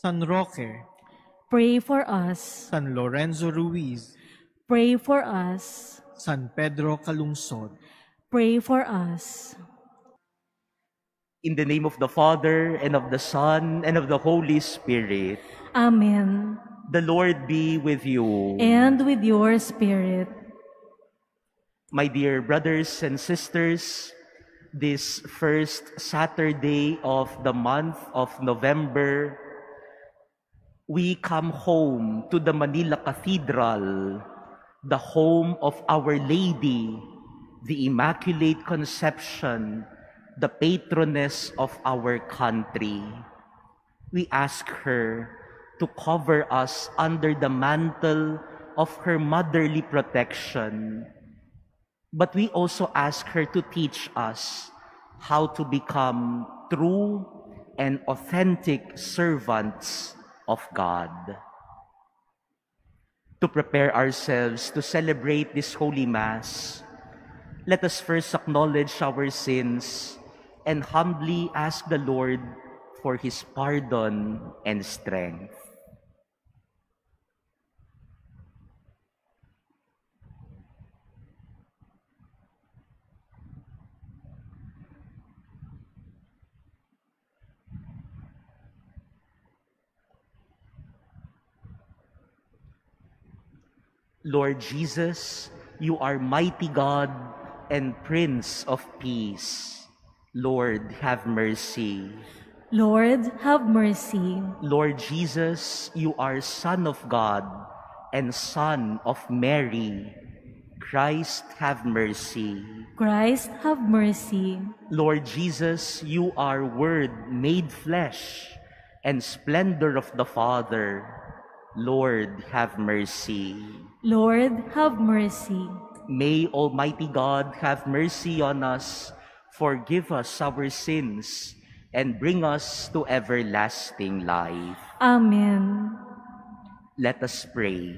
San Roque. Pray for us. San Lorenzo Ruiz. Pray for us. San Pedro Calungsod. Pray for us. In the name of the Father, and of the Son, and of the Holy Spirit. Amen. The Lord be with you. And with your spirit. My dear brothers and sisters, this first Saturday of the month of November, we come home to the Manila Cathedral, the home of Our Lady, the Immaculate Conception, the patroness of our country. We ask her to cover us under the mantle of her motherly protection. But we also ask her to teach us how to become true and authentic servants of God. To prepare ourselves to celebrate this Holy Mass, let us first acknowledge our sins and humbly ask the Lord for His pardon and strength. Lord Jesus, you are mighty God and Prince of Peace. Lord, have mercy. Lord, have mercy. Lord Jesus, you are Son of God and Son of Mary. Christ, have mercy. Christ, have mercy. Lord Jesus, you are Word made flesh and splendor of the Father. Lord, have mercy. Lord, have mercy. May Almighty God have mercy on us, forgive us our sins, and bring us to everlasting life. Amen. Let us pray.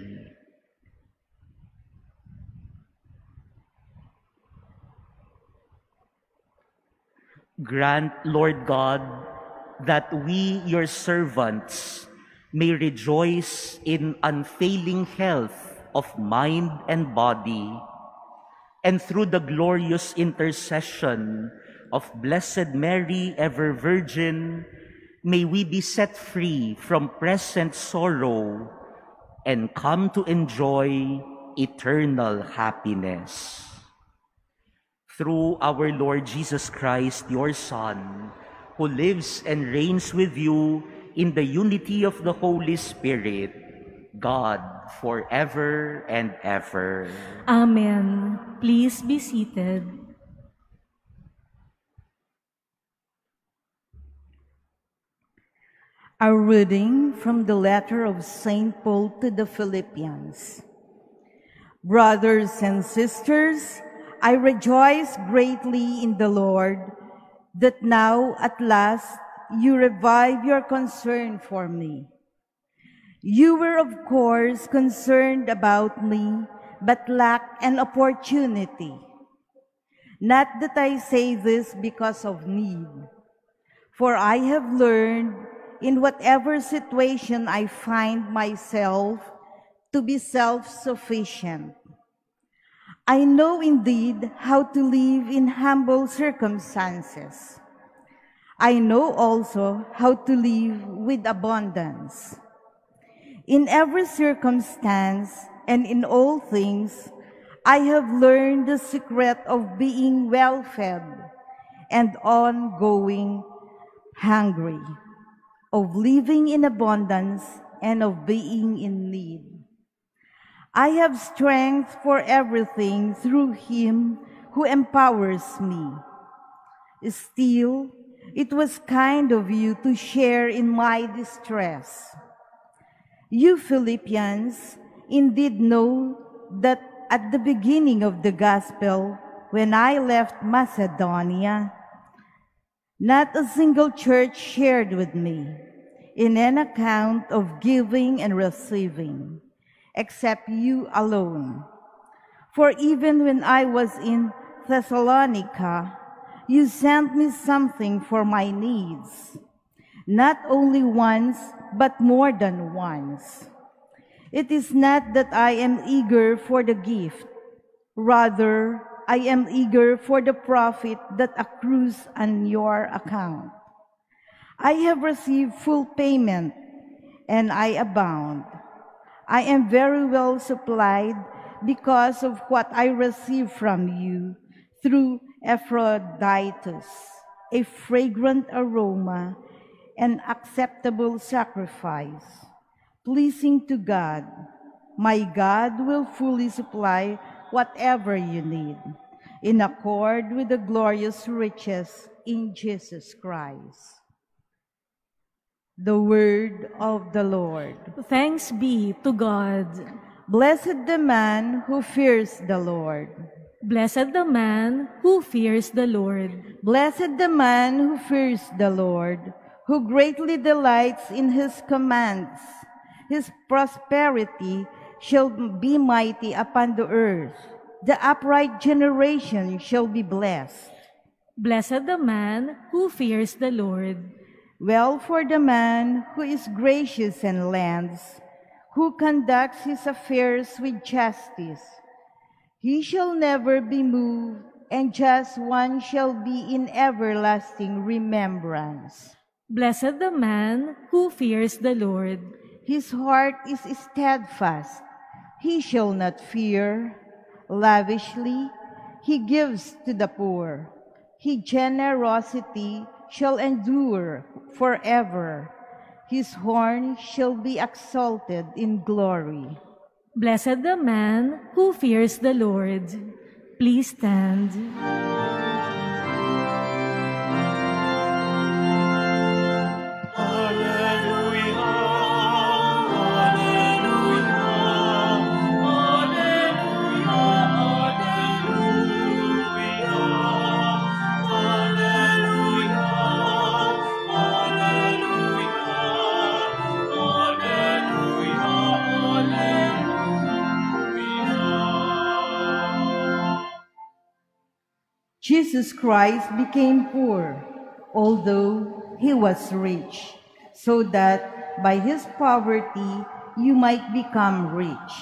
Grant, Lord God, that we, your servants, may rejoice in unfailing health of mind and body, and through the glorious intercession of Blessed Mary, ever Virgin, may we be set free from present sorrow and come to enjoy eternal happiness. Through our Lord Jesus Christ, your Son, who lives and reigns with you in the unity of the Holy Spirit, God, forever and ever. Amen. Please be seated. A reading from the letter of St. Paul to the Philippians. Brothers and sisters, I rejoice greatly in the Lord that now at last you revive your concern for me. You were, of course, concerned about me, but lacked an opportunity. Not that I say this because of need, for I have learned in whatever situation I find myself to be self-sufficient. I know indeed how to live in humble circumstances. I know also how to live with abundance. In every circumstance and in all things, I have learned the secret of being well fed and ongoing hungry, of living in abundance and of being in need. I have strength for everything through him who empowers me. Still, it was kind of you to share in my distress. You Philippians indeed know that at the beginning of the gospel, when I left Macedonia, not a single church shared with me in an account of giving and receiving, except you alone. For even when I was in Thessalonica, you sent me something for my needs, not only once, but more than once. It is not that I am eager for the gift, rather, I am eager for the profit that accrues on your account. I have received full payment, and I abound. I am very well supplied because of what I receive from you through Epaphroditus, a fragrant aroma, an acceptable sacrifice, pleasing to God. My God will fully supply whatever you need, in accord with the glorious riches in Jesus Christ. The word of the Lord. Thanks be to God. Blessed the man who fears the Lord. Blessed the man who fears the Lord. Blessed the man who fears the Lord, who greatly delights in his commands. His prosperity shall be mighty upon the earth. The upright generation shall be blessed. Blessed the man who fears the Lord. Well for the man who is gracious and lends, who conducts his affairs with justice. He shall never be moved, and just one shall be in everlasting remembrance. Blessed the man who fears the Lord. His heart is steadfast. He shall not fear. Lavishly, he gives to the poor. His generosity shall endure forever. His horn shall be exalted in glory. Blessed the man who fears the Lord. Please stand. Jesus Christ became poor, although he was rich, so that by his poverty you might become rich.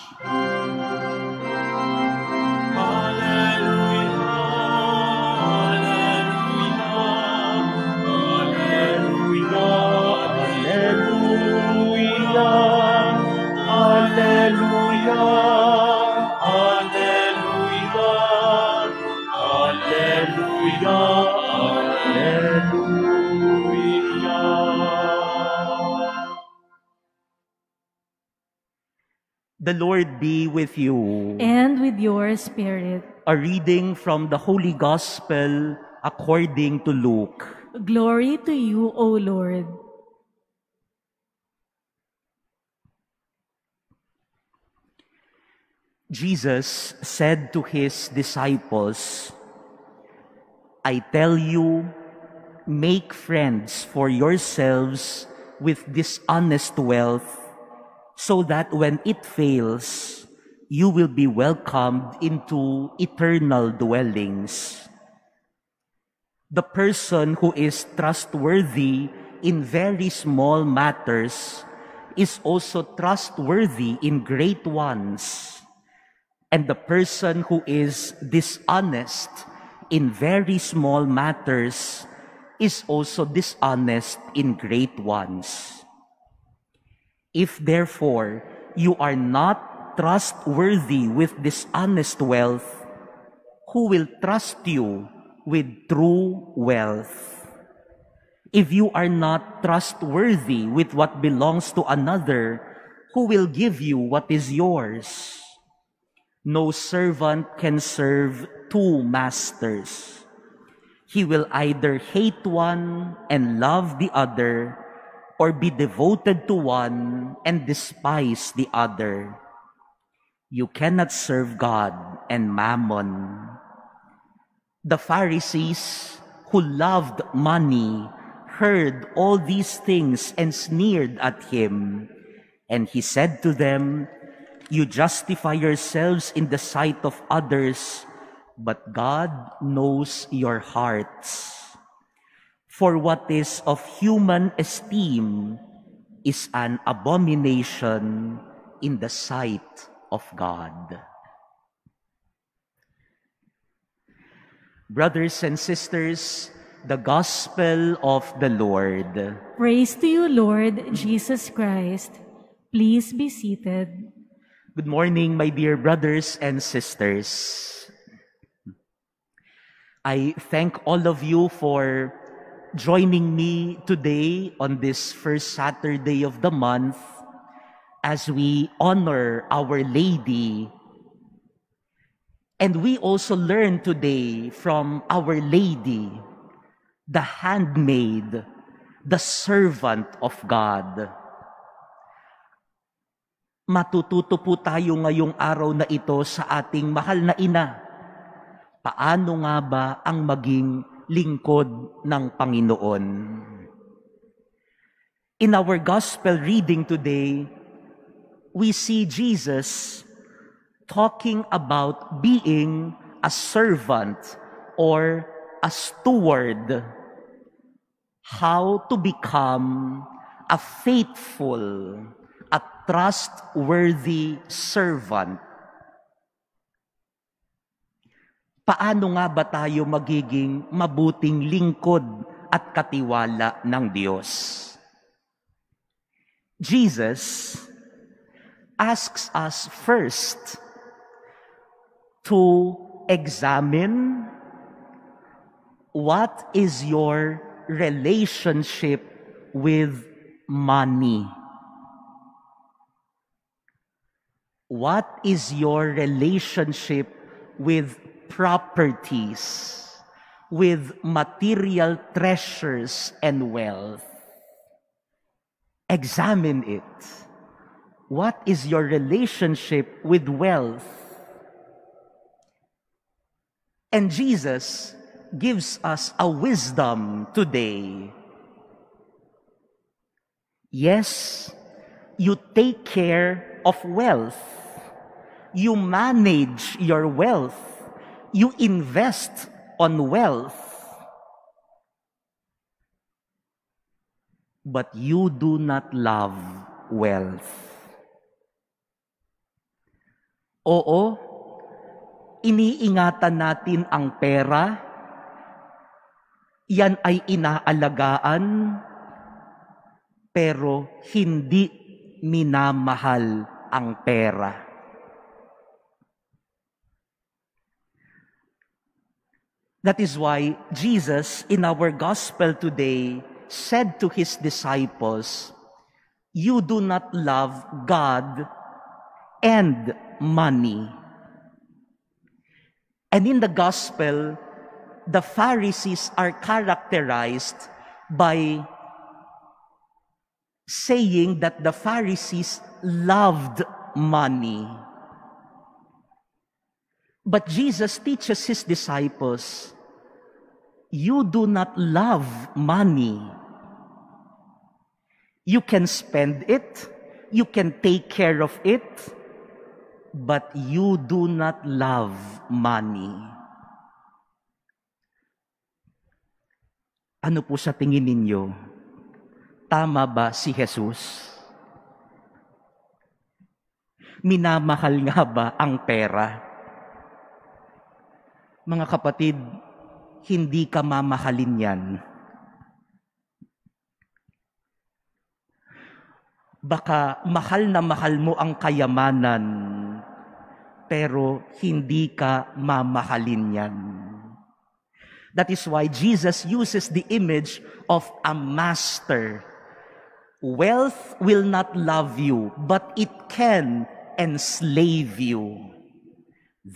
The Lord be with you. And with your spirit. A reading from the Holy Gospel according to Luke. Glory to you, O Lord. Jesus said to his disciples, I tell you, make friends for yourselves with dishonest wealth, so that when it fails, you will be welcomed into eternal dwellings. The person who is trustworthy in very small matters is also trustworthy in great ones. And the person who is dishonest in very small matters is also dishonest in great ones. If therefore you are not trustworthy with dishonest wealth, who will trust you with true wealth? If you are not trustworthy with what belongs to another, who will give you what is yours? No servant can serve two masters. He will either hate one and love the other, or be devoted to one and despise the other. You cannot serve God and mammon. The Pharisees who loved money heard all these things and sneered at him. And he said to them, You justify yourselves in the sight of others, but God knows your hearts. For what is of human esteem is an abomination in the sight of God. Brothers and sisters, the gospel of the Lord. Praise to you, Lord Jesus Christ. Please be seated. Good morning, my dear brothers and sisters. I thank all of you for joining me today on this first Saturday of the month as we honor Our Lady. And we also learn today from Our Lady, the handmaid, the servant of God. Matututo po tayo ngayong araw na ito sa ating mahal na ina. Paano nga ba ang maging lingkod ng Panginoon? In our gospel reading today, we see Jesus talking about being a servant or a steward. How to become a faithful a trustworthy servant. Paano nga ba tayo magiging mabuting lingkod at katiwala ng Diyos? Jesus asks us first to examine what is your relationship with money. What is your relationship with properties, with material treasures and wealth? Examine it. What is your relationship with wealth? And Jesus gives us a wisdom today. Yes, you take care of wealth you manage your wealth. You invest on wealth. But you do not love wealth. Oo, iniingatan natin ang pera. Yan ay inaalagaan, pero hindi minamahal ang pera. That is why Jesus, in our gospel today, said to his disciples, You do not love God and money. And in the gospel, the Pharisees are characterized by saying that the Pharisees loved money. But Jesus teaches his disciples, you do not love money. You can spend it, you can take care of it, but you do not love money. Ano po sa tingin ninyo? Tama ba si Jesus? Minamahal nga ba ang pera? Mga kapatid, hindi ka mamahalin yan. Baka mahal na mahal mo ang kayamanan, pero hindi ka mamahalin yan. That is why Jesus uses the image of a master. Wealth will not love you, but it can enslave you.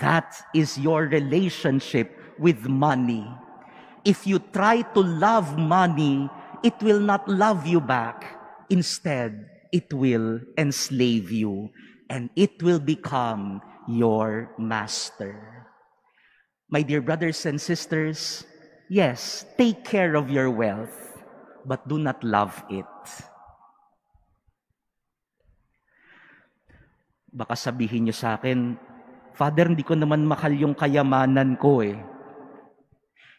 That is your relationship with money. If you try to love money, it will not love you back. Instead, it will enslave you and it will become your master. My dear brothers and sisters, yes, take care of your wealth, but do not love it. Baka sabihin niyo sa akin, Father, hindi ko naman mahal yung kayamanan ko eh.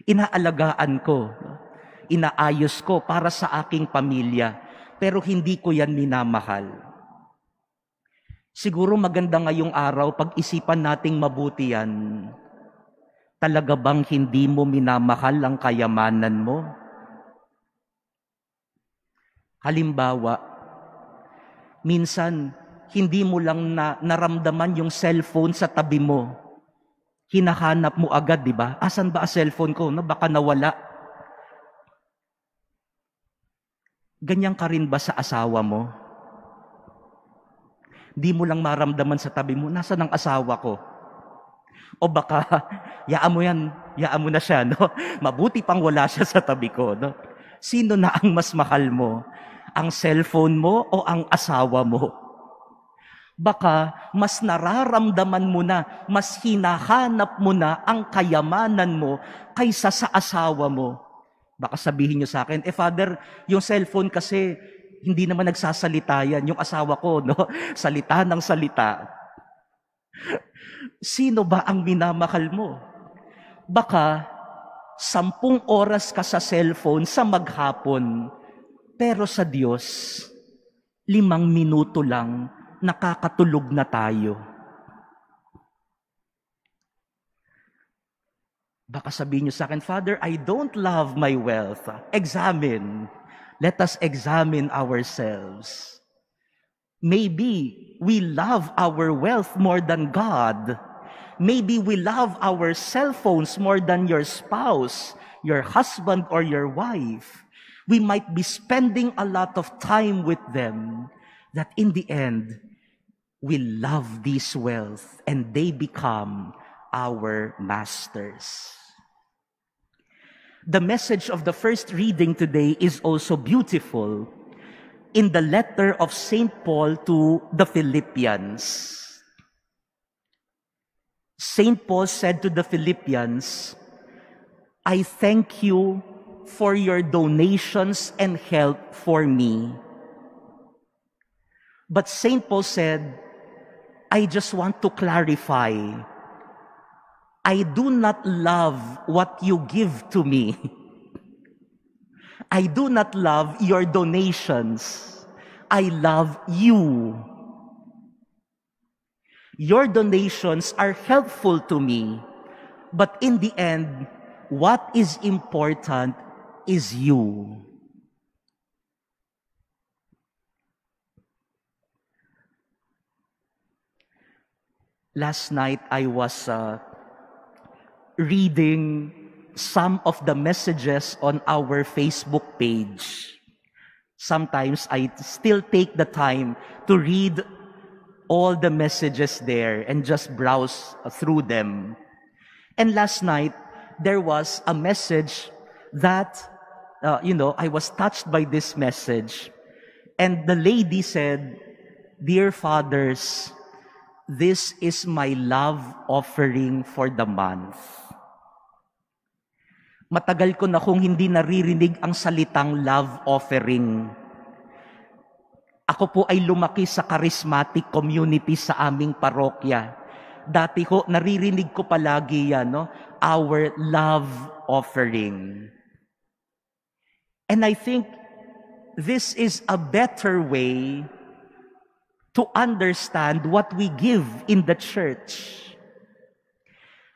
Inaalagaan ko, inaayos ko para sa aking pamilya, pero hindi ko yan minamahal. Siguro maganda ngayong araw pag-isipan nating mabuti yan. Talaga bang hindi mo minamahal ang kayamanan mo? Halimbawa, minsan hindi mo lang na, naramdaman yung cellphone sa tabi mo. Hinahanap mo agad, di ba? Asan ba ang cellphone ko? No, baka nawala. Ganyan ka rin ba sa asawa mo? Di mo lang maramdaman sa tabi mo, nasa ang asawa ko? O baka, yaan mo yan, yaan mo na siya, no? Mabuti pang wala siya sa tabi ko, no? Sino na ang mas mahal mo? Ang cellphone mo o ang asawa mo? Baka mas nararamdaman mo na, mas hinahanap mo na ang kayamanan mo kaysa sa asawa mo. Baka sabihin niyo sa akin, eh Father, yung cellphone kasi hindi naman nagsasalita yan. Yung asawa ko, no? Salita ng salita. Sino ba ang minamahal mo? Baka sampung oras ka sa cellphone sa maghapon, pero sa Diyos, limang minuto lang nakakatulog na tayo. Baka sabihin niyo sa akin, Father, I don't love my wealth. Examine. Let us examine ourselves. Maybe we love our wealth more than God. Maybe we love our cell phones more than your spouse, your husband, or your wife. We might be spending a lot of time with them that in the end, we love this wealth and they become our masters. The message of the first reading today is also beautiful in the letter of St. Paul to the Philippians. St. Paul said to the Philippians, I thank you for your donations and help for me. But St. Paul said, I just want to clarify. I do not love what you give to me. I do not love your donations. I love you. Your donations are helpful to me, but in the end, what is important is you. Last night, I was uh, reading some of the messages on our Facebook page. Sometimes I still take the time to read all the messages there and just browse through them. And last night, there was a message that, uh, you know, I was touched by this message. And the lady said, Dear fathers, this is my love offering for the month. Matagal ko na kung hindi naririnig ang salitang love offering. Ako po ay lumaki sa charismatic community sa aming parokya. Dati ko, naririnig ko palagi yan, no? Our love offering. And I think this is a better way to understand what we give in the church.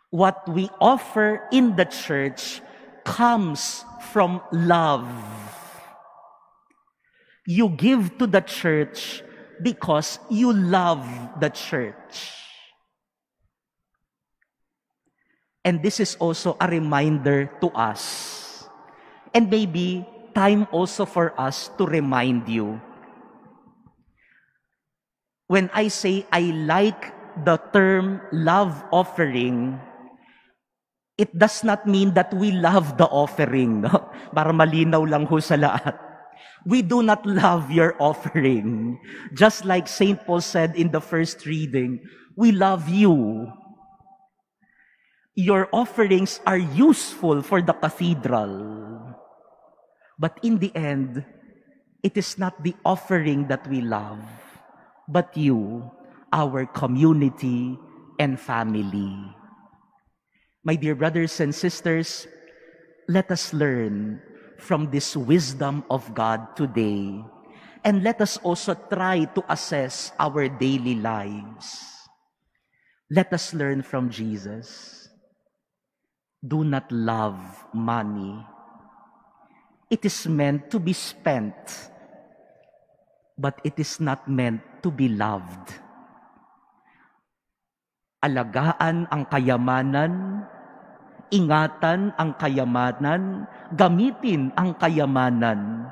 What we offer in the church comes from love. You give to the church because you love the church. And this is also a reminder to us. And maybe time also for us to remind you. When I say I like the term love offering, it does not mean that we love the offering. No? Para malinaw lang ho sa lahat. We do not love your offering. Just like St. Paul said in the first reading, we love you. Your offerings are useful for the cathedral. But in the end, it is not the offering that we love, but you, our community and family. My dear brothers and sisters, let us learn from this wisdom of God today. And let us also try to assess our daily lives. Let us learn from Jesus. Do not love money. It is meant to be spent, but it is not meant to be loved. Alagaan ang kayamanan, ingatan ang kayamanan, gamitin ang kayamanan,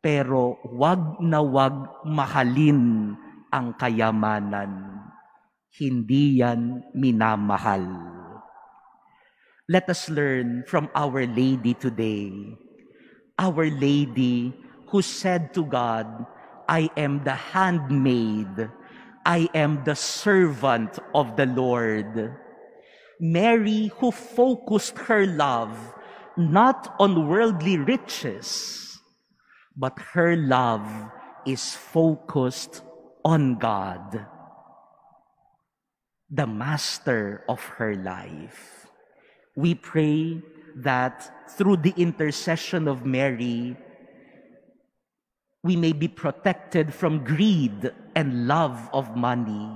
pero wag na wag mahalin ang kayamanan. Hindi yan minamahal. Let us learn from Our Lady today. Our Lady who said to God, I am the handmaid I am the servant of the Lord. Mary, who focused her love not on worldly riches, but her love is focused on God, the master of her life. We pray that through the intercession of Mary, we may be protected from greed and love of money.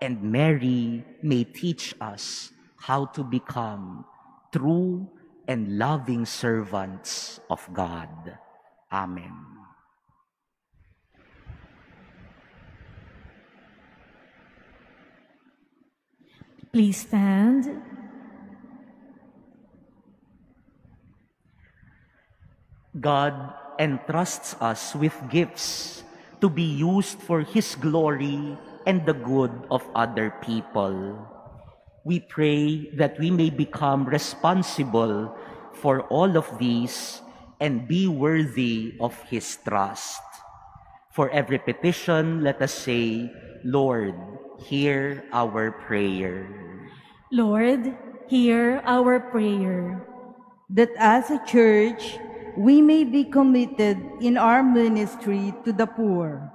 And Mary may teach us how to become true and loving servants of God. Amen. Please stand. God entrusts us with gifts to be used for His glory and the good of other people. We pray that we may become responsible for all of these and be worthy of His trust. For every petition, let us say, Lord, hear our prayer. Lord, hear our prayer. That as a church, we may be committed in our ministry to the poor.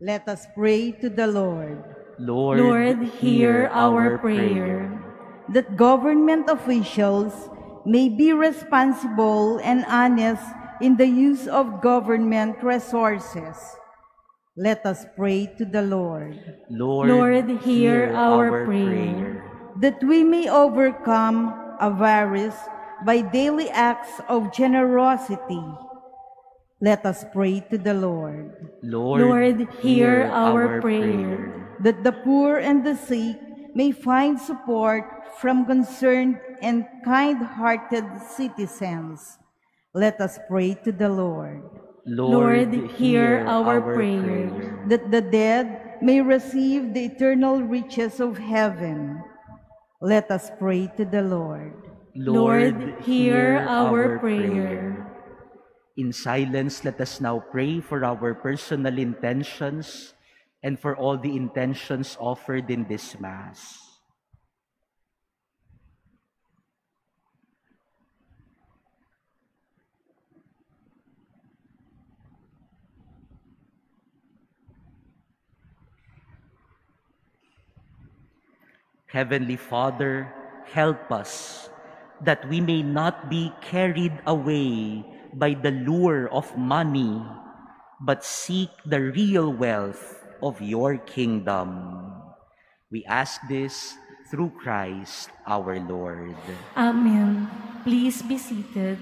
Let us pray to the Lord. Lord, Lord, hear our prayer. That government officials may be responsible and honest in the use of government resources. Let us pray to the Lord. Lord, Lord, hear our prayer. That we may overcome avarice by daily acts of generosity. Let us pray to the Lord. Lord, Lord, hear our prayer. That the poor and the sick may find support from concerned and kind-hearted citizens. Let us pray to the Lord. Lord, hear our prayer. That the dead may receive the eternal riches of heaven. Let us pray to the Lord. Lord, hear our prayer. In silence, let us now pray for our personal intentions and for all the intentions offered in this Mass. Heavenly Father, help us that we may not be carried away by the lure of money, but seek the real wealth of your kingdom. We ask this through Christ our Lord. Amen. Please be seated.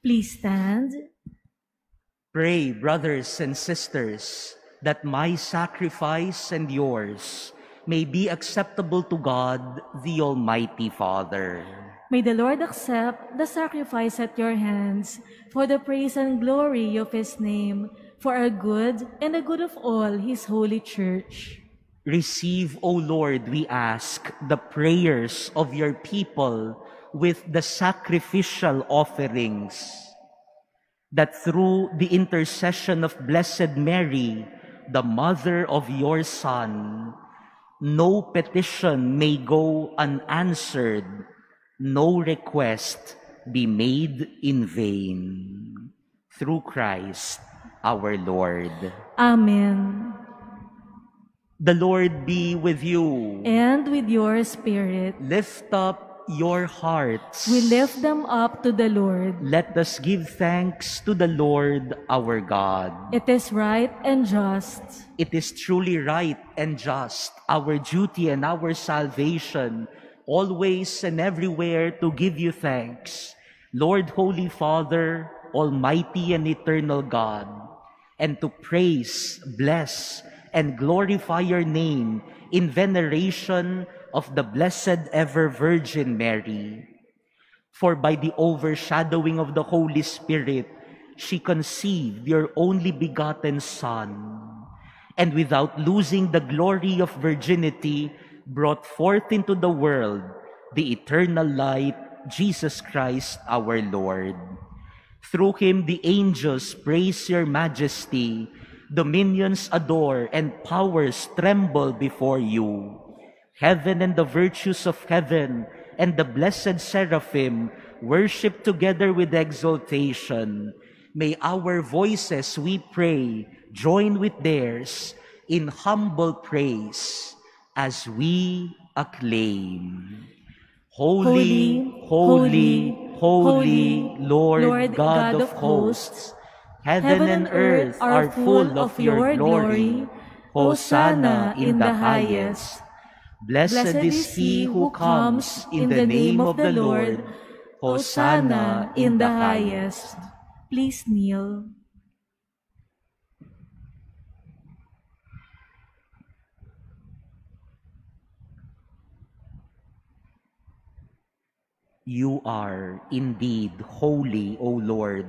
Please stand. Pray, brothers and sisters, that my sacrifice and yours may be acceptable to God, the Almighty Father. May the Lord accept the sacrifice at your hands for the praise and glory of his name, for our good and the good of all his holy church. Receive, O Lord, we ask, the prayers of your people with the sacrificial offerings, that through the intercession of Blessed Mary, the mother of your Son, no petition may go unanswered, no request be made in vain. Through Christ our Lord. Amen. The Lord be with you. And with your spirit, Lift up your hearts. we lift them up to the Lord. Let us give thanks to the Lord our God. It is right and just. It is truly right and just, our duty and our salvation, always and everywhere to give you thanks, Lord, Holy Father, Almighty and eternal God, and to praise, bless, and glorify your name in veneration of the Blessed Ever Virgin Mary. For by the overshadowing of the Holy Spirit, she conceived your only begotten Son, and without losing the glory of virginity, brought forth into the world the eternal light, Jesus Christ our Lord. Through him the angels praise your majesty, dominions adore, and powers tremble before you. Heaven and the virtues of heaven and the blessed seraphim worship together with exultation. May our voices, we pray, join with theirs in humble praise as we acclaim. Holy, holy, holy, Lord, God, of hosts, Heaven and earth are full of your glory. Hosanna in the highest. Blessed is he who comes in the name of the Lord. Hosanna in the highest. Please kneel. You are indeed holy, O Lord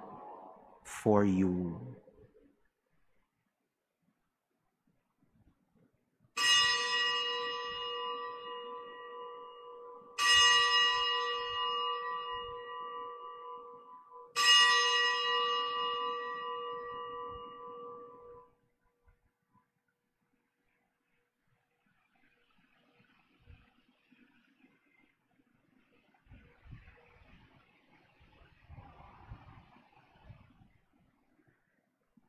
for you.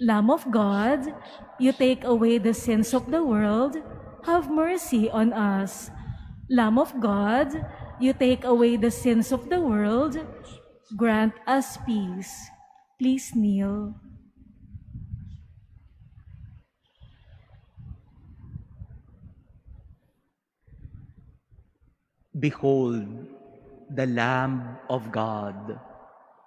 Lamb of God, you take away the sins of the world, have mercy on us. Lamb of God, you take away the sins of the world, grant us peace. Please kneel. Behold the Lamb of God.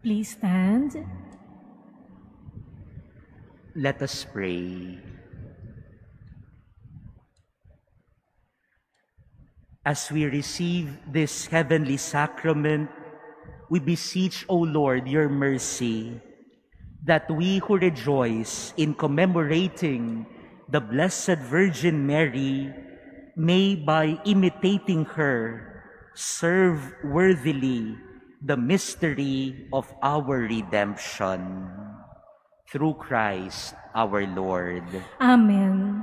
Please stand. Let us pray. As we receive this heavenly sacrament, we beseech, O Lord, your mercy, that we who rejoice in commemorating the Blessed Virgin Mary may, by imitating her, serve worthily the mystery of our redemption. Through Christ our Lord. Amen.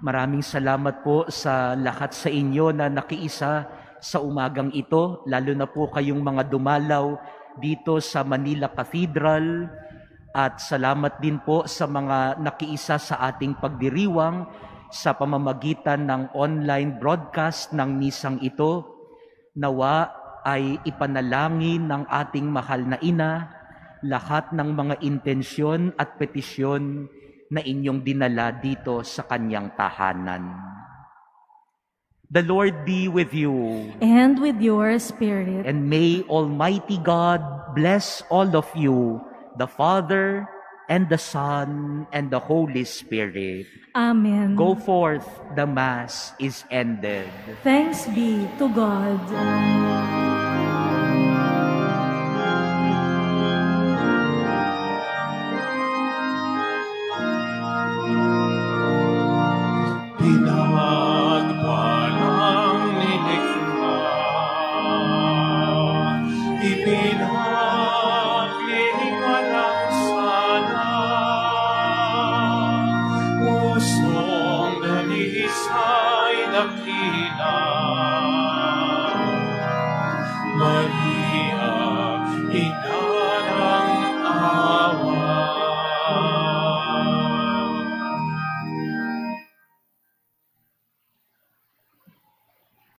Maraming salamat po sa lahat sa inyo na nakiisa sa umagang ito, lalo na po kayong mga dumalaw dito sa Manila Cathedral at salamat din po sa mga nakiisa sa ating pagdiriwang sa pamamagitan ng online broadcast ng misang ito. Nawa ay ipanalangin ng ating mahal na ina lahat ng mga intensyon at petisyon na inyong dinala dito sa kanyang tahanan. The Lord be with you. And with your spirit. And may Almighty God bless all of you, the Father, and the Son, and the Holy Spirit. Amen. Go forth, the Mass is ended. Thanks be to God.